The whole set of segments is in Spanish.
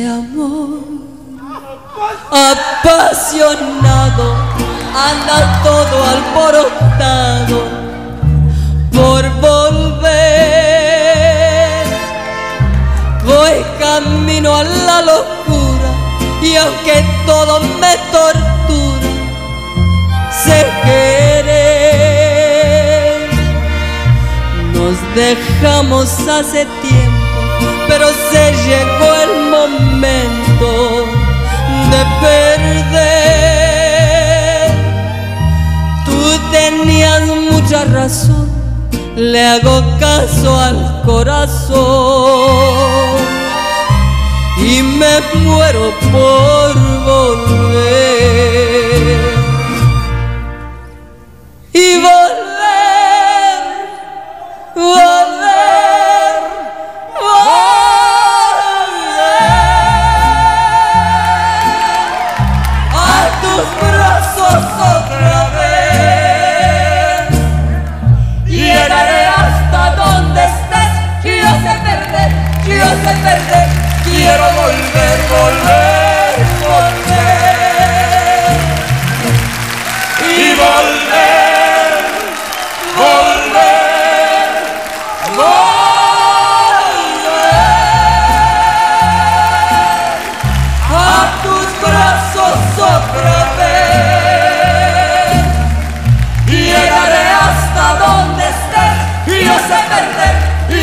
este amor apasionado anda todo alborotado por volver. Voy camino a la locura y aunque todo me tortura, sé querer. Nos dejamos hace tiempo pero se llegó el momento de perder. Tú tenías mucha razón, le hago caso al corazón y me muero por sé perder,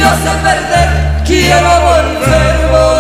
lo sé perder, quiero volver.